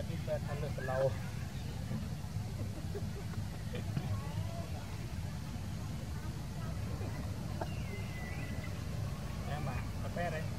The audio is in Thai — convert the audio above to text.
ดที่แปดทันเลยกับเราแม่มาแปดเลย